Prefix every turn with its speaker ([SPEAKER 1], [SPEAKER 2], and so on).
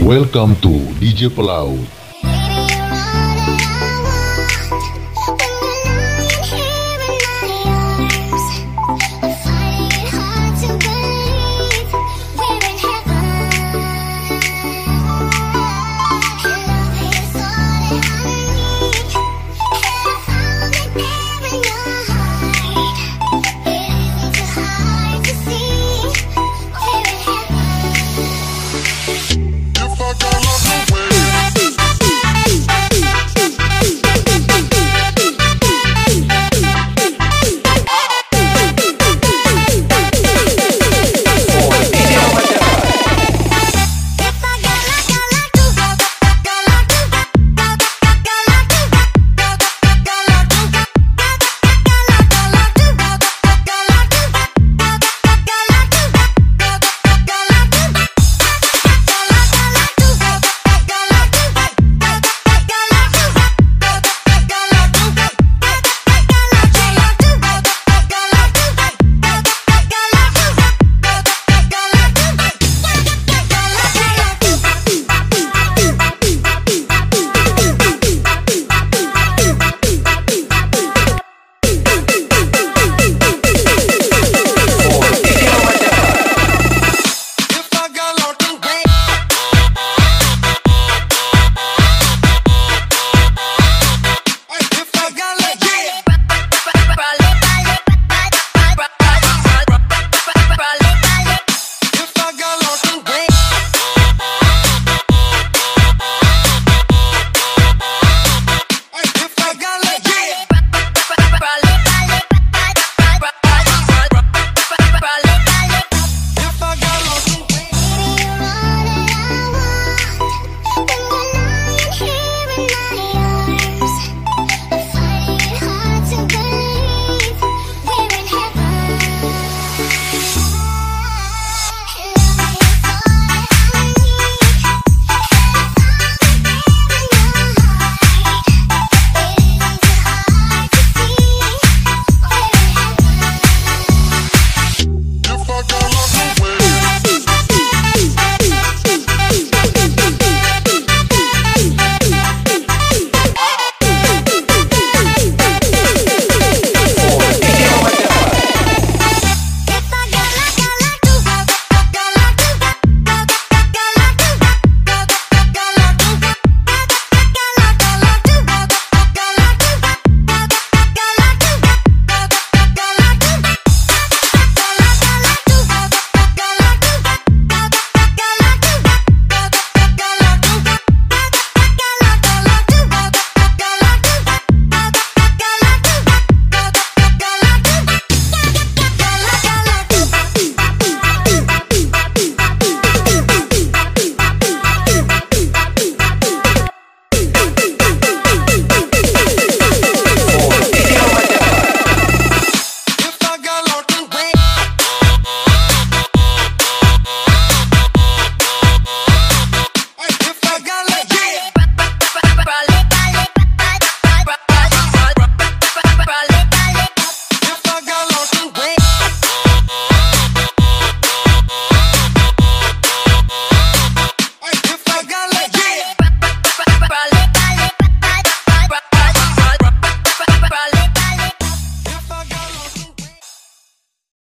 [SPEAKER 1] Welcome to DJ Palau.